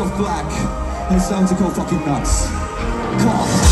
of Black. And sounds to go fucking nuts. Come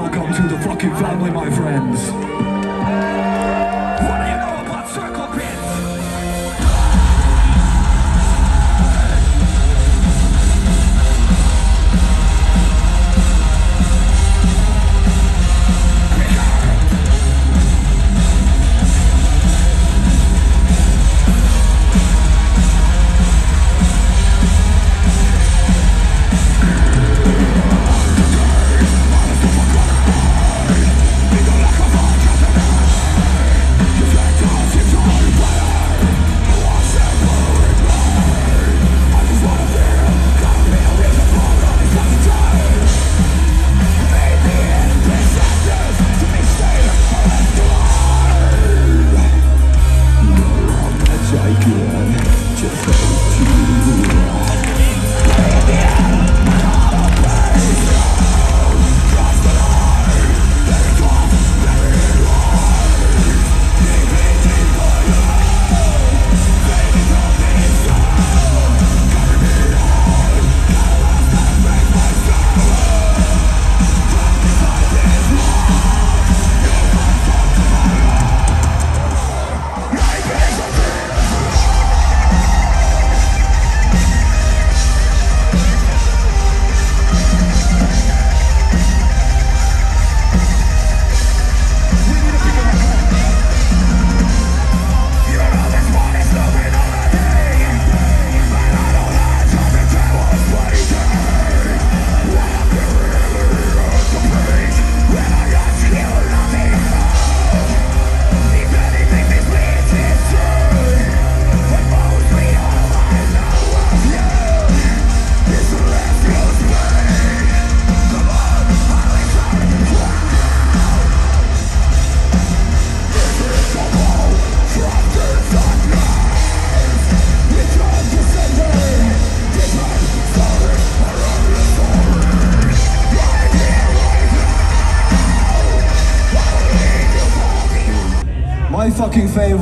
welcome to the fucking family, my friends.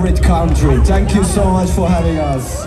Favorite country. Thank you so much for having us.